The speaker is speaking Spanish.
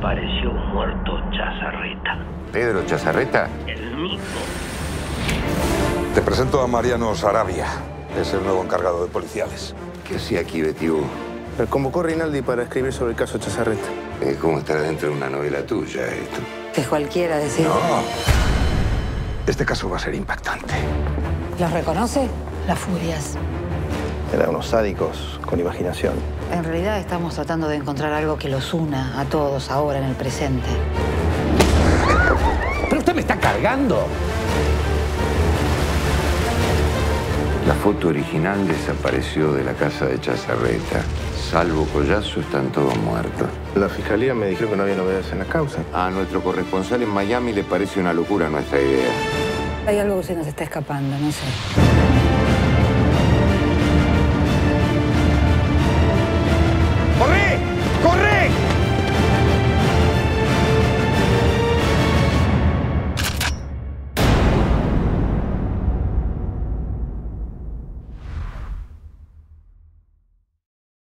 apareció muerto Chazarreta. ¿Pedro Chazarreta? El mismo. Te presento a Mariano Sarabia. Es el nuevo encargado de policiales. ¿Qué hacía aquí, Betiú? Me convocó Rinaldi para escribir sobre el caso Chazarreta. Es como estar dentro de una novela tuya, esto. Que cualquiera decir. No. Este caso va a ser impactante. ¿Los reconoce? Las furias. Eran unos sádicos con imaginación. En realidad estamos tratando de encontrar algo que los una a todos ahora en el presente. Pero usted me está cargando. La foto original desapareció de la casa de Chazarreta. Salvo Collazo, están todos muertos. La fiscalía me dijo que no había novedades en la causa. A nuestro corresponsal en Miami le parece una locura nuestra idea. Hay algo que se nos está escapando, no sé.